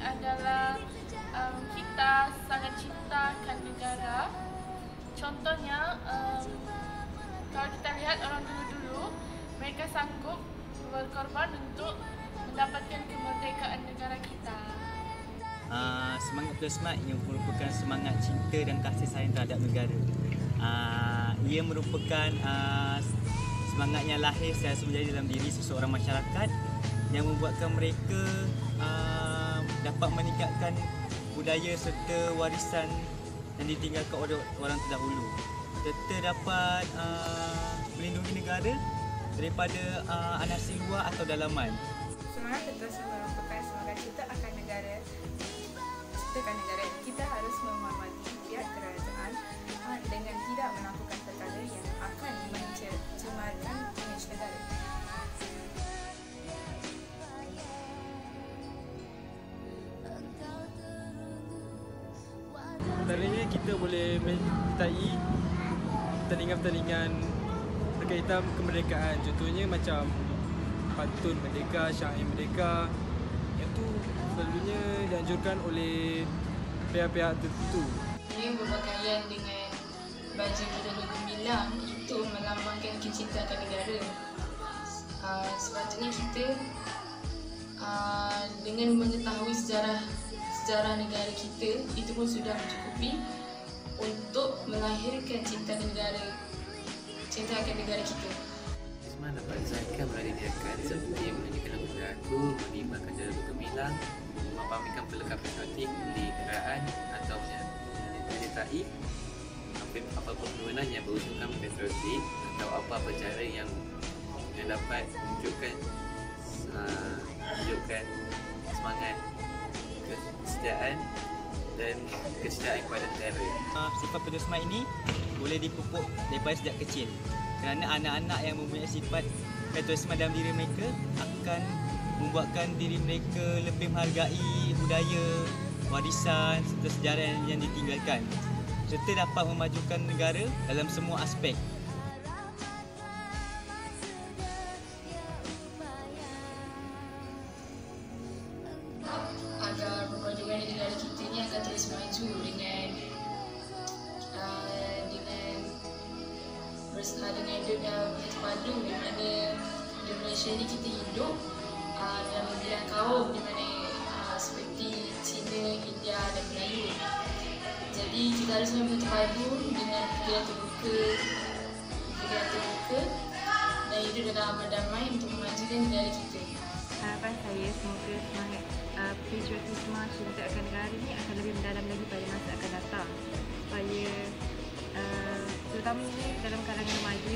adalah um, kita sangat cintakan negara. Contohnya, um, kalau kita lihat orang dulu-dulu, mereka sanggup berkorban untuk mendapatkan kemerdekaan negara kita. Uh, semangat Plus Mat yang merupakan semangat cinta dan kasih sayang terhadap negara. Uh, ia merupakan uh, semangat yang lahir saya menjadi dalam diri seseorang masyarakat yang membuatkan mereka uh, dapat meningkatkan budaya serta warisan yang ditinggalkan oleh orang terdahulu. Serta dapat uh, melindungi negara daripada uh, anasi luar atau dalaman. Semangat terus merupakan semangat kita akan negara. Kita akan negara. Kita harus menghormati pihak kerajaan uh, dengan tidak melakukan perkara yang kita boleh menyertai pertandingan-pertandingan berkaitan kemerdekaan. Contohnya macam pantun merdeka, syair merdeka. Yang tu selalunya dianjurkan oleh pihak-pihak tertentu. Ini berpakaian dengan baju bertanda gemilang itu melambangkan kecintaan negara. Uh, sepatutnya kita uh, dengan mengetahui sejarah sejarah negara kita itu pun sudah mencukupi untuk melahirkan cinta negara cinta akan negara kita. Isman dapat disahkan melalui diakan seperti menyanyikan lagu beraku, menimbakan cara bergemilang, memamerkan pelengkap patriotik di kenderaan atau menyertai apa-apa perkebunan yang beruntukkan patriotik atau apa-apa cara yang yang dapat menunjukkan uh, menunjukkan semangat kesetiaan dan kesetiaan kepada negara. Uh, sifat pedosma ini boleh dipupuk daripada sejak kecil kerana anak-anak yang mempunyai sifat patriotisme dalam diri mereka akan membuatkan diri mereka lebih menghargai budaya, warisan serta sejarah yang ditinggalkan serta dapat memajukan negara dalam semua aspek. Bersama dengan hidup yang terpadu di mana di Malaysia ni kita hidup uh, dalam membilang kaum di mana uh, seperti Cina, India dan Melayu. Jadi kita harus memang terpadu dengan fikiran terbuka, fikiran terbuka dan hidup dalam aman damai untuk memajukan negara kita. Harapan saya semoga semangat uh, patriotisme cinta akan negara ini akan lebih mendalam lagi pada masa akan datang supaya uh, terutamanya dalam kalangan remaja